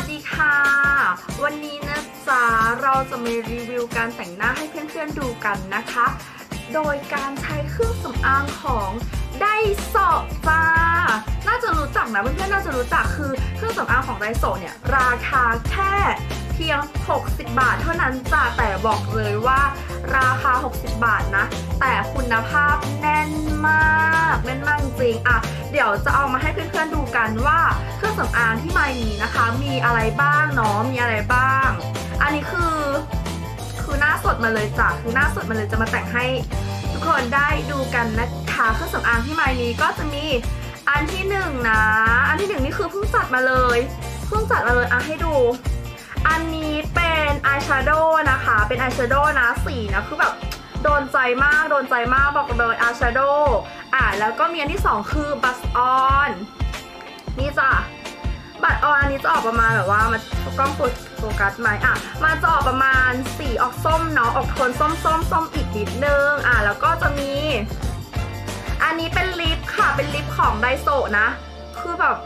วัสดีค่ะ วันนี้นะจ๊ะเราจะมารีวิวการแต่งหน้าให้เพื่อนๆดูกันนะคะ โดยการใช้เครื่องสำอางของไดโซจ้าน่าจะรู้จักนะเพื่อนๆน่าจะรู้จักคือเครื่องสำอางของไดโซเนี่ยราคาแค่เพียง 60 บาทเท่านั้นจ้ะแต่บอกเลยว่าราคา 60 บาทนะ แต่คุณภาพแน่นมาก แน่นมากจริงอะเดี๋ยวจะเอามาให้เพื่อนๆดูกันว่าเครื่องสำอางที่ไมมีนะคะ มีอะไรบ้างเนาะมีอะไรบ้าง อันนี้คือ คือหน้าสดมาเลยจ้ะคือหน้าสดมาเลยจะมาแต่งให้ทุกคนได้ดูกันนะคะเครื่องสำอางที่ไมมีก็จะมีอันที่หนึ่งนะ อันที่หนึ่งนี่คือเพิ่งจัดมาเลยเพิ่งจัดมาเลยอะให้ดู อันนี้เป็นอายแชโดว์นะคะ เป็นอายแชโดว์นะสีนะคือแบบ โดนใจมาก โดนใจมากบอกเลยอายแชโดว์อะแล้วก็มีอันที่สองคือบัสออนนี่จ้ะบัตรออนอันนี้จะออกประมาณแบบว่ามันกล้องโฟกัสไหมอะมันจะออกประมาณสีออกส้มเนาะออกโทนส้มส้มส้มอีกนิดนึงอะแล้วก็จะมี อันนี้เป็นลิปค่ะเป็นลิปของไดโซนะ คือแบบ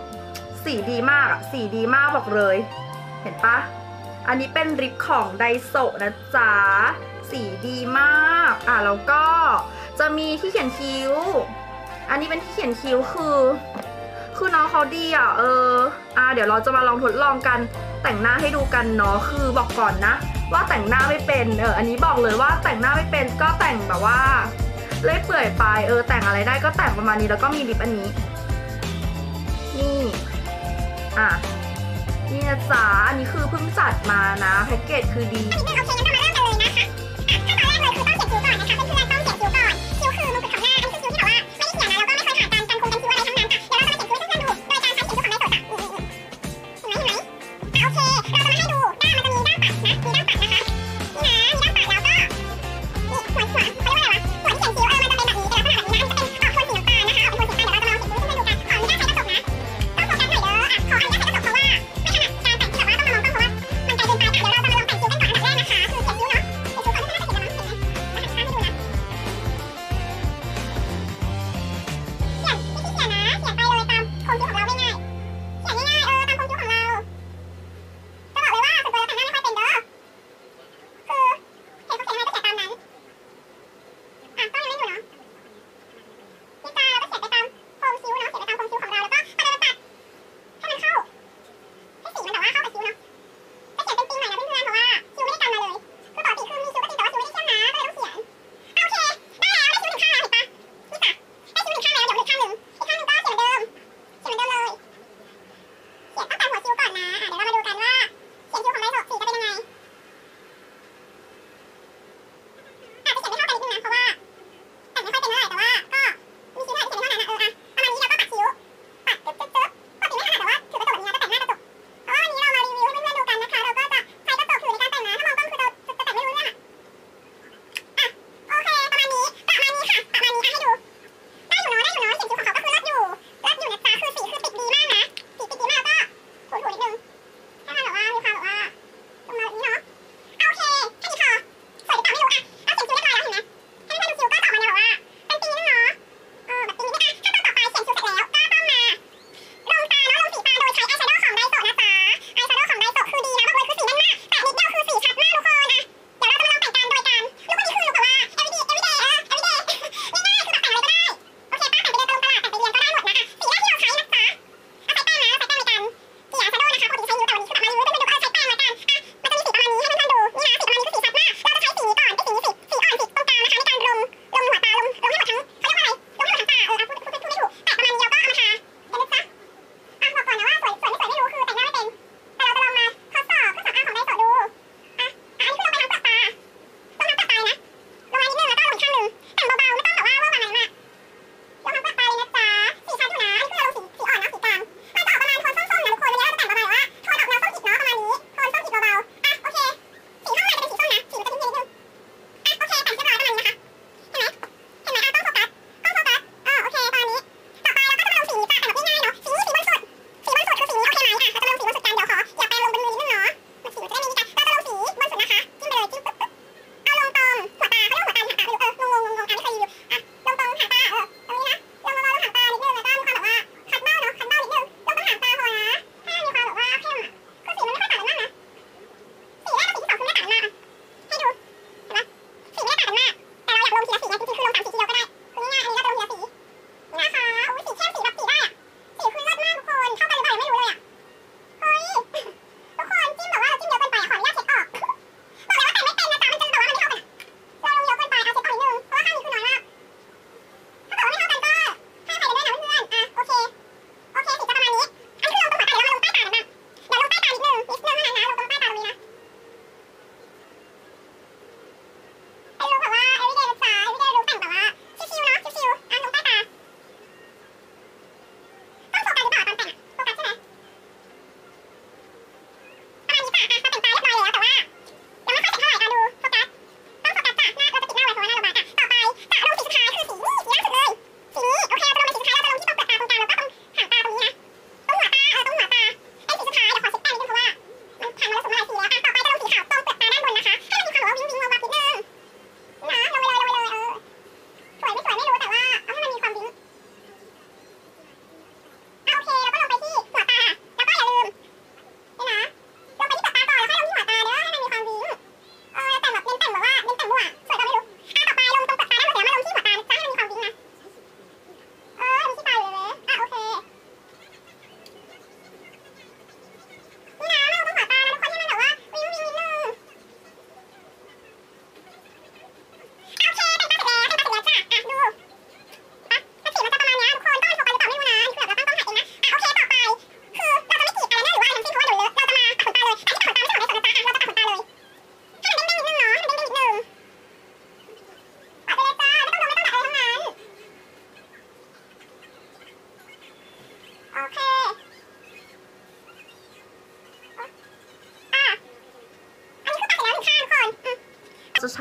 สีดีมากอะสีดีมากบอกเลย เห็นปะอันนี้เป็นลิปของไดโซนะจ๊ะ สีดีมาก อะแล้วก็จะมีที่เขียนคิ้ว อันนี้เป็นที่เขียนคิ้วคือ คือน้องเขาดีอะเออ อ่าเดี๋ยวเราจะมาลองทดลองกันแต่งหน้าให้ดูกันเนาะคือบอกก่อนนะ ว่าแต่งหน้าไม่เป็นเอออันนี้บอกเลยว่าแต่งหน้าไม่เป็นก็แต่งแบบว่าเล่ยเปื่อยไปเออแต่งอะไรได้ก็แต่งประมาณนี้แล้วก็มีลิปอันนี้ นี่อะนี่นะจ๊ะอันนี้คือเพิ่งจัดมานะแพ็กเกจคือดีโอเคงั้นเรามาเริ่ม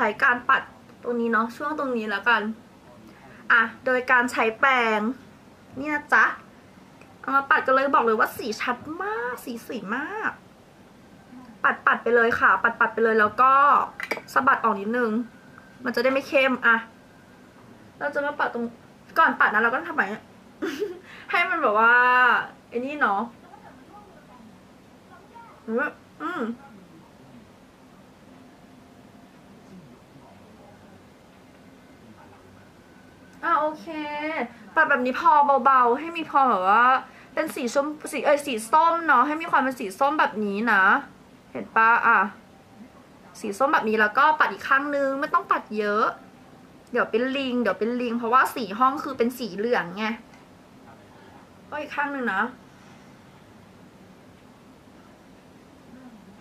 ช้การปัดตรงนี้เนาะช่วงตรงนี้แล้วกัน อะโดยการใช้แปรงนี่นะจ๊ะเอามาปัดกันเลยบอกเลยว่าสีชัดมากสีสีมาก ปัดปัดไปเลยค่ะ ปัดปัดไปเลยแล้วก็สะบัดออกนิดนึง มันจะได้ไม่เข้มอะเราจะมาปัดตรงก่อนปัดนะเราก็ทำแบบนี้ให้มันแบบว่าไอ้นี่เนาะอือว่าอืม อะโอเคปัดแบบนี้พอเบาๆ ให้มีพอแบบว่า เป็นสีส้มสีเอยสีส้มเนาะให้มีความเป็นสีส้มแบบนี้นะ เห็นปะอะสีส้มแบบนี้แล้วก็ปัดอีกข้างนึงไม่ต้องปัดเยอะ เดี๋ยวเป็นลิง เดี๋ยวเป็นลิง เพราะว่าสีห้องคือเป็นสีเหลืองไงก็อีกข้างนึงนะ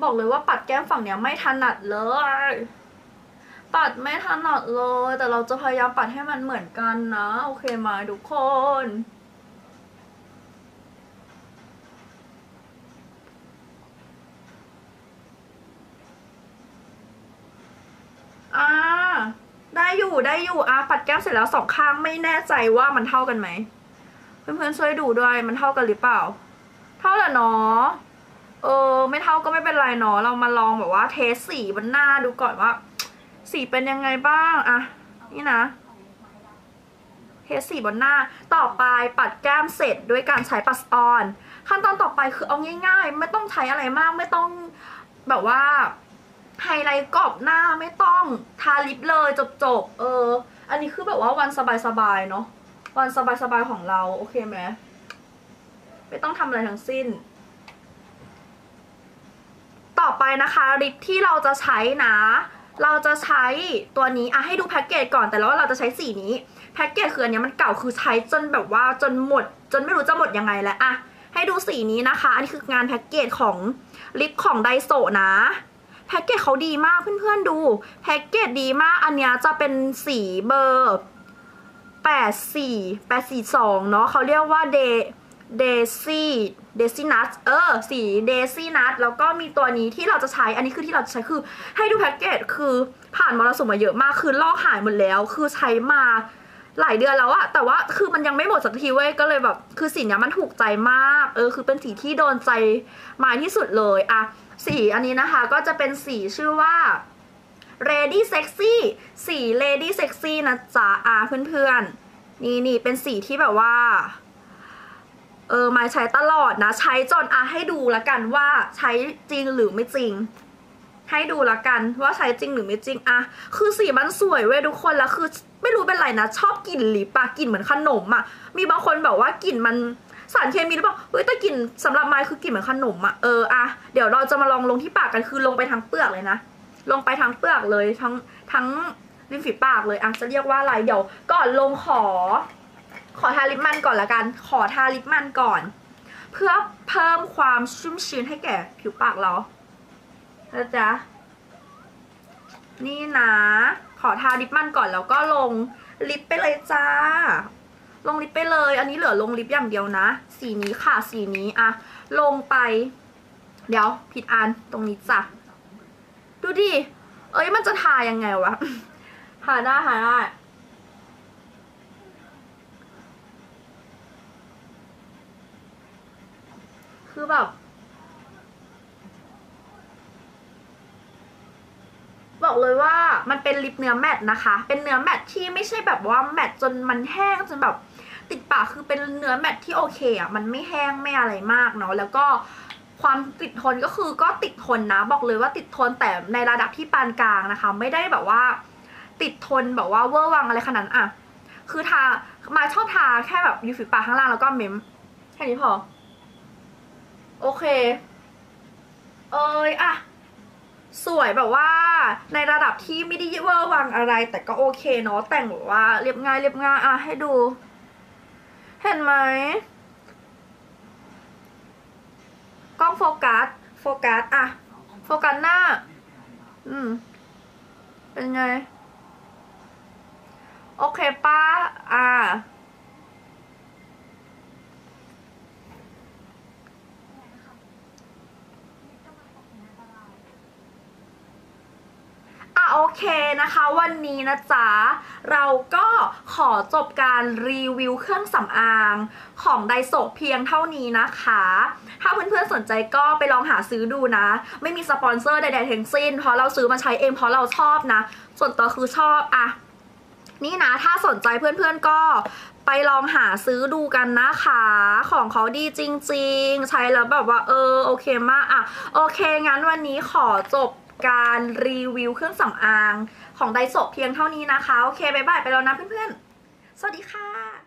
บอกเลยว่าปัดแก้มฝั่งเนี้ยไม่ถนัดเลย ปัดไม่ถนัดเลย แต่เราจะพยายามปัดให้มันเหมือนกันนะ โอเคไหมทุกคนอ่าได้อยู่ได้อยู่อะปัดแก้มเสร็จแล้วสองข้างไม่แน่ใจว่ามันเท่ากันไหม เพื่อนๆช่วยดูด้วยมันเท่ากันหรือเปล่า เท่าแหละเนาะเออ ไม่เท่าก็ไม่เป็นไรเนาะเรามาลองแบบว่าเทสสีบนหน้าดูก่อนว่า สีเป็นยังไงบ้างอะนี่นะเทสสีบนหน้าต่อไปปัดแก้มเสร็จด้วยการใช้ปัสออน ขั้นตอนต่อไปคือเอาง่าย ๆ ไม่ต้องใช้อะไรมากไม่ต้องแบบว่าไฮไลท์กรอบหน้าไม่ต้องทาลิปเลยจบๆเออ อันนี้คือแบบว่าวันสบายๆเนาะวันสบายๆของเราโอเคไหมไม่ต้องทำอะไรทั้งสิ้น ต่อไปนะคะลิปที่เราจะใช้นะ เราจะใช้ตัวนี้อะให้ดูแพ็กเกจก่อนแต่แล้วว่าเราจะใช้สีนี้แพ็กเกจคืออันเนี้ยมันเก่าคือใช้จนแบบว่าจนหมด จนไม่รู้จะหมดยังไงแล้วอะให้ดูสีนี้นะคะ อันนี้คืองานแพ็กเกจของลิปของไดโซนะแพ็กเกจเขาดีมากเพื่อนๆดูแพ็กเกจดีมากอันเนี้ยจะเป็นสีเบอร์แปดสี่แปดสี่สองเนาะเขาเรียกว่าเด เดซี่เดซี่นัทเออสีเดซี่นัทแล้วก็มีตัวนี้ที่เราจะใช้อันนี้คือที่เราจะใช้คือ ให้ดูแพ็กเกจคือผ่านมรสุมมาเยอะมากคือลอกหายหมดแล้ว คือใช้มาหลายเดือนแล้วอะแต่ว่าคือมันยังไม่หมดสักทีเว้ยก็เลยแบบคือสีเนี้ยมันถูกใจมาก เออคือเป็นสีที่โดนใจมาที่สุดเลยอะสีอันนี้นะคะก็จะเป็นสีชื่อว่า Lady Sexy สี Lady Sexy นะจ๊ะอะเพื่อนๆ นี่นี่เป็นสีที่แบบว่า เออมาใช้ตลอดนะ ใช้จนอะให้ดูละกันว่าใช้จริงหรือไม่จริง ให้ดูละกันว่าใช้จริงหรือไม่จริงอะคือสีมันสวยเว้ยทุกคนแล้วคือไม่รู้เป็นไรนะ ชอบกลิ่นลิปอปะกลิ่นเหมือนขนมอะมีบางคนแบบว่ากลิ่นมันสารเคมีหรือเปล่าเฮ้ยแต่กลิ่นสำหรับไม้คือกลิ่นเหมือนขนมอะเอออะเดี๋ยวเราจะมาลองลงที่ปากกันคือลงไปทั้งเปลือกเลยนะ ลงไปทั้งเปลือกเลยทั้งทั้งริมฝีปากเลยอะจะเรียกว่าอะไรเดี๋ยวก่อนลงขอ ขอทาลิปมันก่อนละกัน ขอทาลิปมันก่อน เพื่อเพิ่มความชุ่มชื้นให้แก่ผิวปากเรานะจ๊ะนี่นะ ขอทาลิปมันก่อนแล้วก็ลงลิปไปเลยจ้า ลงลิปไปเลย อันนี้เหลือลงลิปอย่างเดียวนะ สีนี้ค่ะ สีนี้อะลงไป เดี๋ยวผิดอันตรงนี้จ้ะ ดูดิ เอ้ยมันจะทายังไงวะ ทาได้ทาได้ คือแบบบอกเลยว่ามันเป็น lip เนื้อ matte นะคะ เป็นเนื้อ matte ที่ไม่ใช่แบบว่า matte จนมันแห้งจนแบบติดปากคือเป็นเนื้อ matte ที่โอเคอะมันไม่แห้งไม่อะไรมากเนาะแล้วก็ความติดทนก็คือก็ติดทนนะ บอกเลยว่าติดทนแต่ในระดับที่ปานกลางนะคะ ไม่ได้แบบว่า ติดทนแบบว่าเวอร์วังอะไรขนาดอะคือทามาชอบทาแค่แบบอยู่ริมฝีปากข้างล่างแล้วก็เม้มแค่นี้พอ โอเค เอยอะสวยแบบว่าในระดับที่ไม่ได้เวอร์วังอะไร แต่ก็โอเคเนาะแต่งแบบว่าเรียบง่ายเรียบง่ายอะให้ดู เห็นไหมกล้องโฟกัสโฟกัสอะโฟกัสหน้า อืม เป็นไง โอเคป้าอ่า อะโอ เค นะคะวันนี้นะจ๊ะ เราก็ขอจบการรีวิวเครื่องสำอางของไดโซเพียงเท่านี้นะคะ ถ้าเพื่อนๆสนใจก็ไปลองหาซื้อดูนะ ไม่มีสปอนเซอร์ใดๆทั้งสิ้น เพราะเราซื้อมาใช้เองเพราะเราชอบนะ ส่วนตัวคือชอบอะนี่นะ ถ้าสนใจเพื่อนๆก็ไปลองหาซื้อดูกันนะคะ ของเขาดีจริง ๆ ใช้แล้วแบบว่าเออโอเคมากอะโอเคงั้นวันนี้ขอจบ การรีวิวเครื่องสำอางของไดโซเพียงเท่านี้นะคะ โอเคบายบายไปแล้วนะเพื่อนๆ สวัสดีค่ะ